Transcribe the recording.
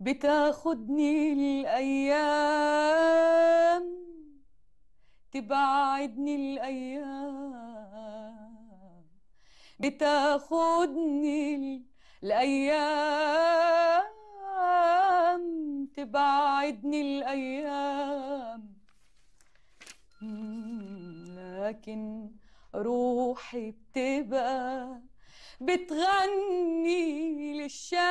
بتاخدني الأيام تبعدني الأيام. بتاخدني الأيام تبعدني الأيام. لكن روحي بتبقى بتغني للشام.